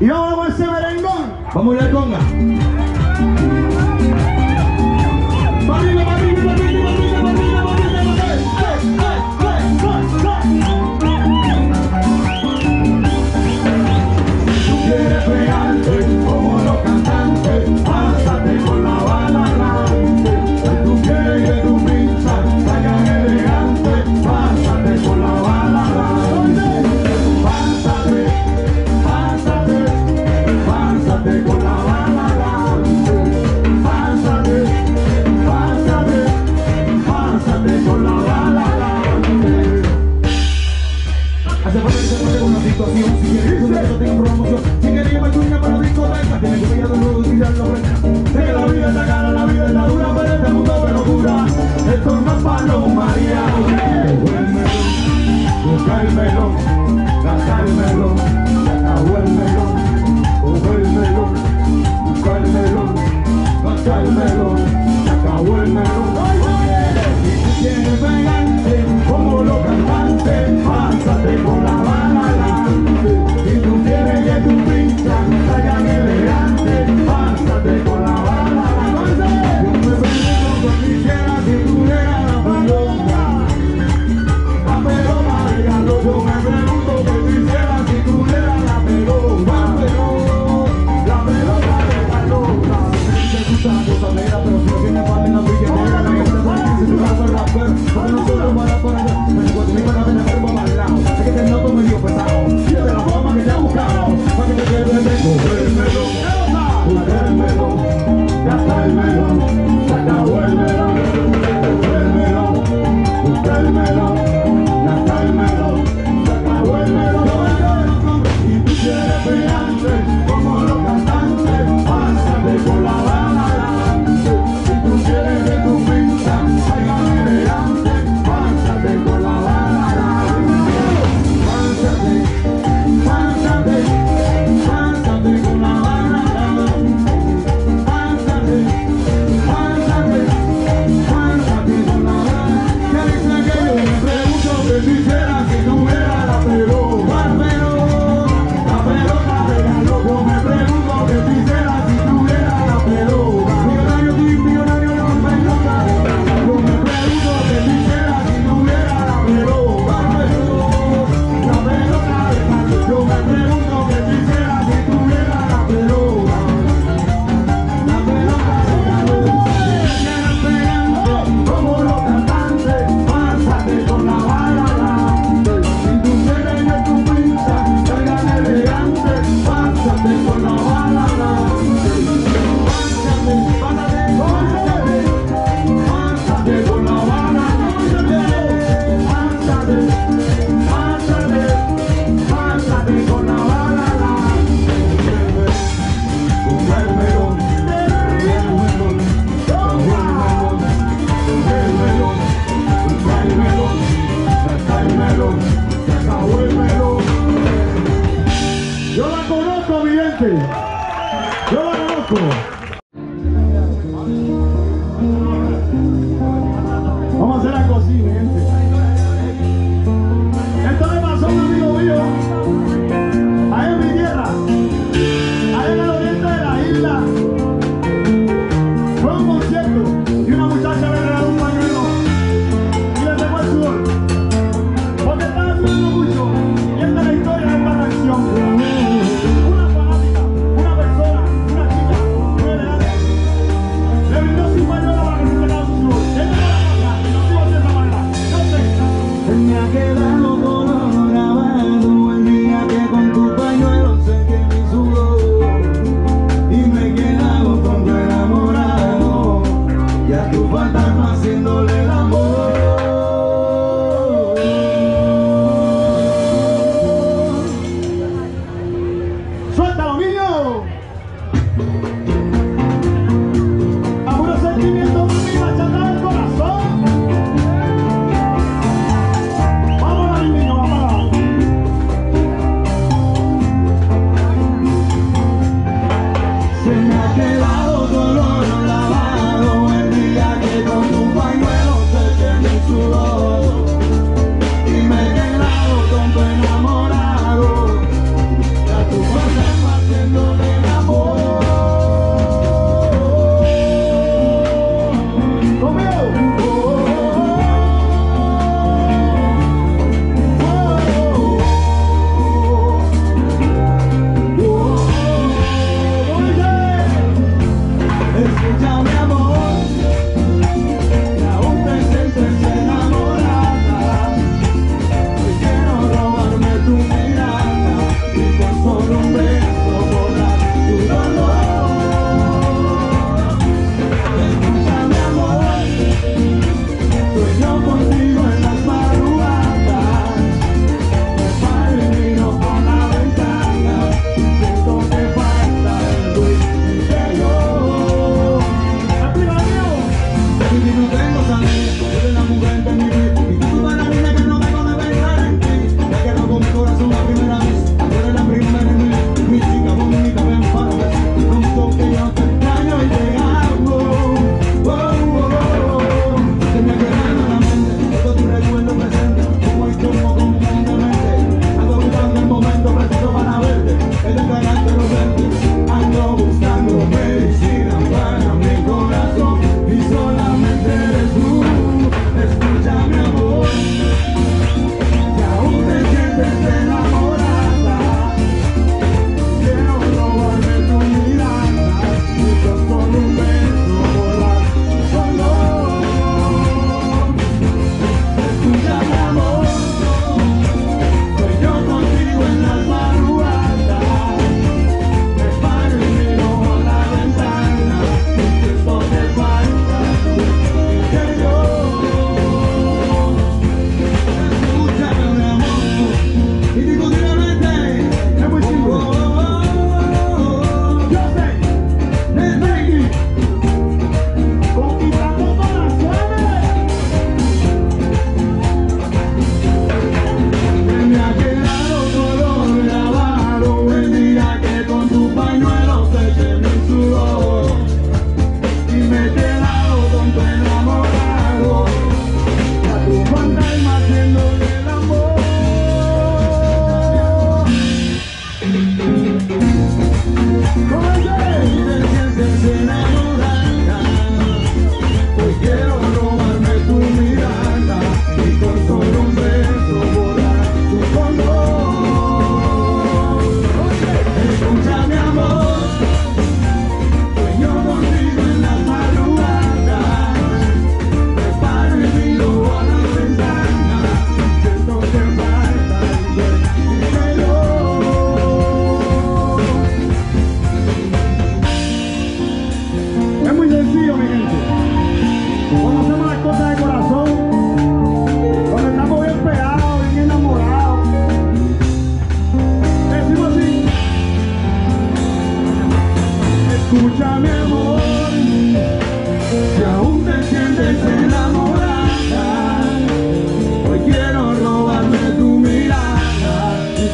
Y vamos con ese merengón. Vamos a ir conga. made filho. Louco!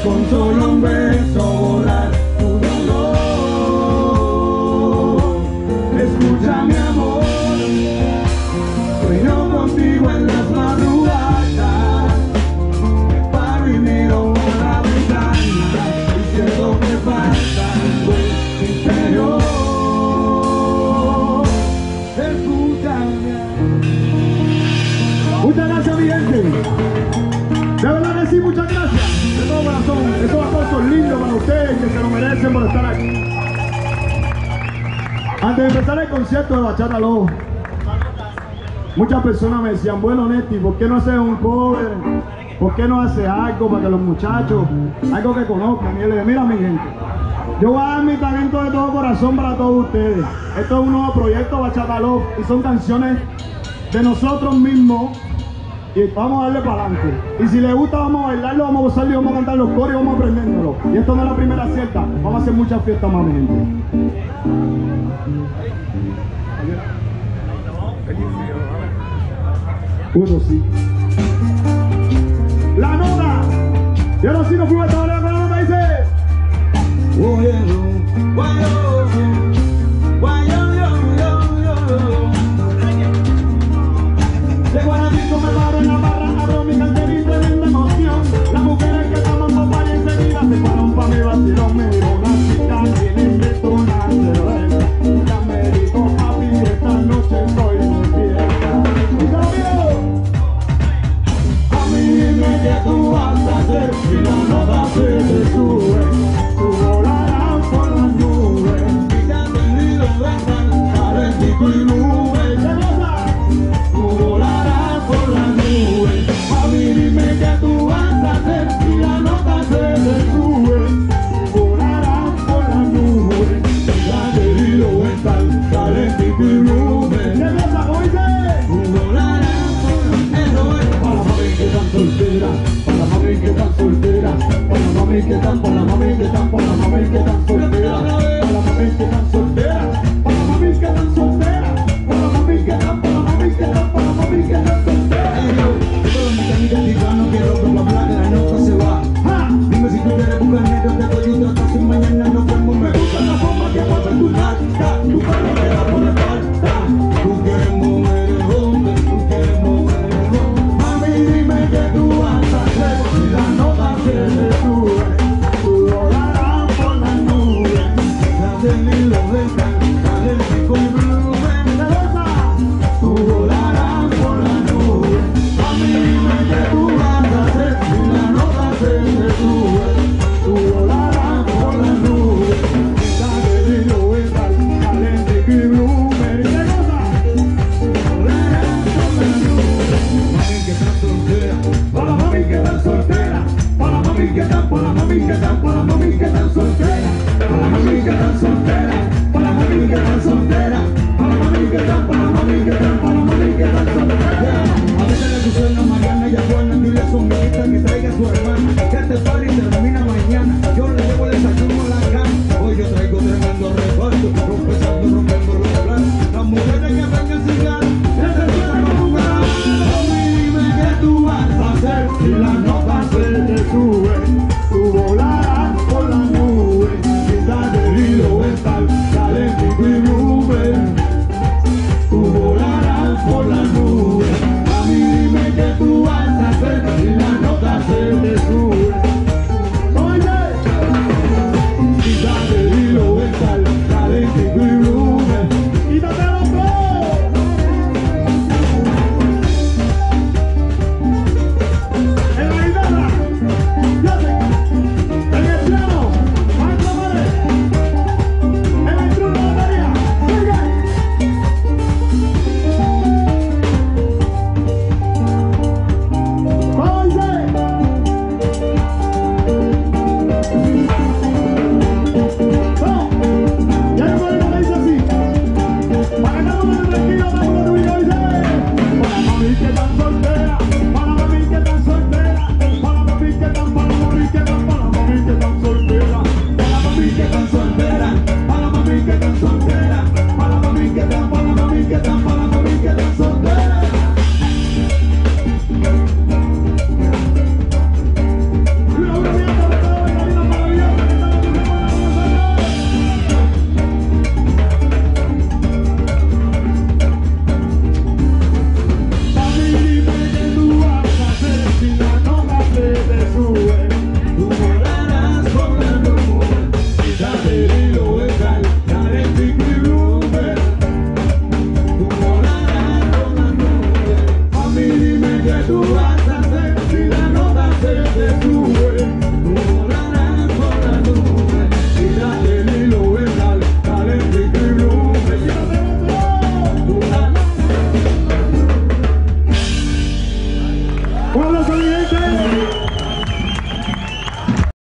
con solo un beso volar tu dolor. Escucha mi amor, sueño contigo en las madrugadas. Me paro y miro por la ventana y siento que falta algo en mi interior. Escucha mi. Muchas gracias mi gente muchas gracias. De todo corazón, estos aplausos lindos para ustedes que se lo merecen por estar aquí. Antes de empezar el concierto de Bachata Lobo, muchas personas me decían, bueno Neti, ¿por qué no haces un cover? ¿Por qué no haces algo para que los muchachos, algo que conozcan? Y le mira mi gente, yo voy a dar mi talento de todo corazón para todos ustedes. Esto es un nuevo proyecto Bachata Lobo y son canciones de nosotros mismos Vamos a darle para adelante. Y si les gusta, vamos a bailarlo, vamos a gozarlo y vamos a cantar los coros y vamos aprendiéndolo. Y esto no es la primera cierta. Vamos a hacer muchas fiestas más, gente. Bueno, sí. La nota. Y ahora sí nos fuimos a la nota, dice. de campo, la mami de campo, la mami.